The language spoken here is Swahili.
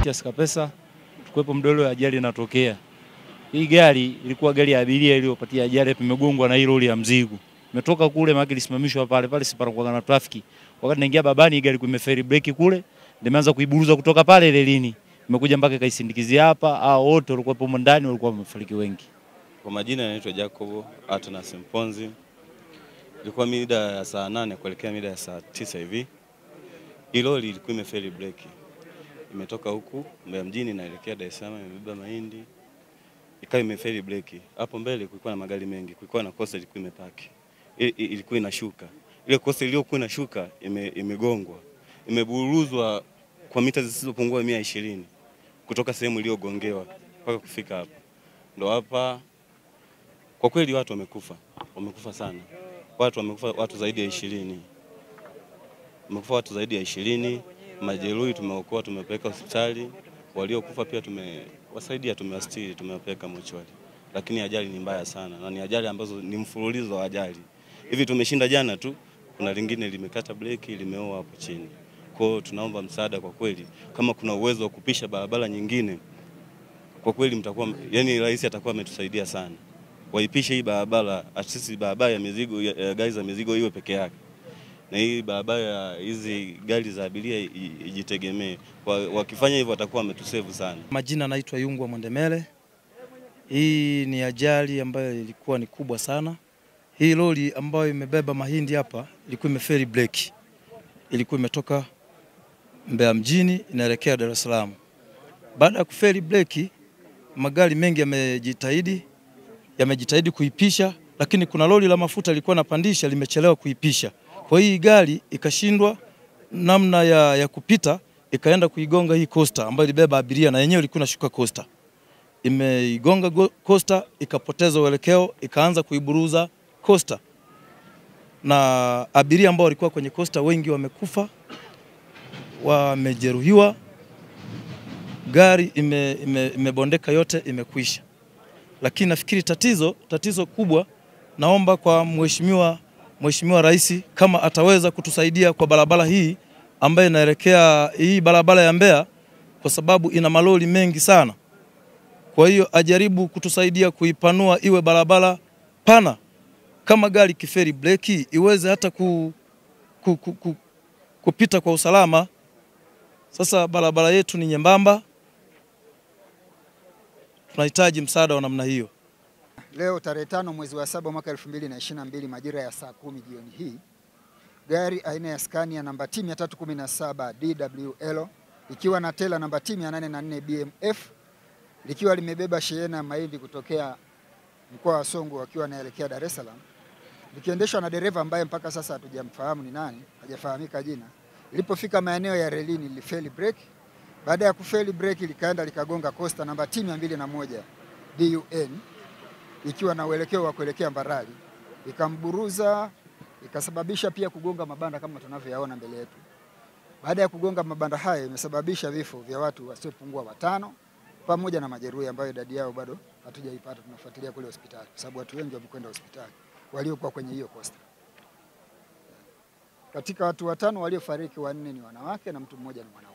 Precious Kapesa, tukuwepo mdolo ya ajali inatokea. Hii gari ilikuwa gari ya abiria iliyopatia ajali, imegongwa na hii lori ya mzigo. Imetoka kule maana ilisimamishwa pale pale, sipara na trafiki. Wakati naingia babani, gari kumeferi breki kule, nimeanza kuiburuza kutoka pale lelini, imekuja mpaka kaisindikizia hapa. Hao wote walikuwa hapo ndani, walikuwa wamefariki wengi. Kwa majina yanaitwa Jacobo Atanas Mponzi. Ilikuwa mida ya saa nane kuelekea mida ya saa tisa hivi. Hii lori ilikuwa imefeli breki, imetoka huku Mbeya mjini naelekea Dar es Salaam, imebeba mahindi, ikawa imefeli breki. Hapo mbele kulikuwa na magari mengi, kulikuwa na kosa ilikuwa imepaki, ilikuwa inashuka. Ile kosa iliyokuwa inashuka ime, imegongwa, imeburuzwa kwa mita zisizopungua mia ishirini kutoka sehemu iliyogongewa mpaka kufika hapa. Ndo hapa kwa kweli watu wamekufa, wamekufa sana, watu wamekufa, watu zaidi ya ishirini wamekufa, watu zaidi ya ishirini. Majeruhi tumeokoa, tumepeleka hospitali, waliokufa pia tumewasaidia, tumewastiri, tumewapeleka mochwari, lakini ajali ni mbaya sana, na ni ajali ambazo ni mfululizo wa ajali. Hivi. Tumeshinda jana tu, kuna lingine limekata breki, limeoa hapo chini. Kwa tunaomba msaada kwa kweli, kama kuna uwezo wa kupisha barabara nyingine, kwa kweli mtakuwa, yani rais atakuwa ametusaidia sana. Waipishe hii barabara, asisi barabara ya mizigo ya gari za mizigo iwe peke yake, na hii barabara hizi gari za abiria ijitegemee. Wa- Wakifanya hivyo watakuwa wametusevu sana. Majina naitwa Yungwa Mwandemele. Hii ni ajali ambayo ilikuwa ni kubwa sana. Hii lori ambayo imebeba mahindi hapa ilikuwa imeferi breki, ilikuwa imetoka Mbeya mjini inaelekea Dar es Salaam. Baada ya kuferi breki, magari mengi yamejitahidi yamejitahidi kuipisha, lakini kuna lori la mafuta lilikuwa napandisha limechelewa kuipisha. Kwa hii gari ikashindwa namna ya, ya kupita ikaenda kuigonga hii costa ambayo ilibeba abiria na yenyewe ilikuwa inashuka costa. Imeigonga go- costa ikapoteza uelekeo ikaanza kuiburuza costa, na abiria ambao walikuwa kwenye costa wengi wamekufa, wamejeruhiwa, gari ime, ime, imebondeka yote imekwisha. Lakini nafikiri tatizo tatizo kubwa, naomba kwa mheshimiwa Mheshimiwa Rais kama ataweza kutusaidia kwa barabara hii ambayo inaelekea hii barabara ya Mbeya, kwa sababu ina malori mengi sana. Kwa hiyo ajaribu kutusaidia kuipanua iwe barabara pana, kama gari kiferi breki iweze hata ku, ku, ku, ku, kupita kwa usalama. Sasa barabara yetu ni nyembamba, tunahitaji msaada wa namna hiyo. Leo tarehe tano mwezi wa saba mwaka 2022 majira ya saa kumi jioni hii gari aina ya Scania namba T 317 DWL ikiwa na tela namba T 804 BMF likiwa limebeba shehena ya mahindi kutokea mkoa wa Songwe wakiwa anaelekea Dar es Salaam likiendeshwa na dereva ambaye mpaka sasa hatujamfahamu ni nani, hajafahamika jina. Lilipofika maeneo ya relini lilifeli breki. Baada ya kufeli breki, likaenda likagonga kosta namba T 201 DUN ikiwa na uelekeo wa kuelekea Mbarali, ikamburuza ikasababisha pia kugonga mabanda kama tunavyoyaona mbele yetu. Baada ya kugonga mabanda hayo, imesababisha vifo vya watu wasiopungua watano pamoja na majeruhi ambayo idadi yao bado hatujaipata, tunafuatilia kule hospitali, kwa sababu watu wengi wamekwenda hospitali waliokuwa kwenye hiyo kosta. Katika watu watano waliofariki, wanne ni wanawake na mtu mmoja ni mwanaume.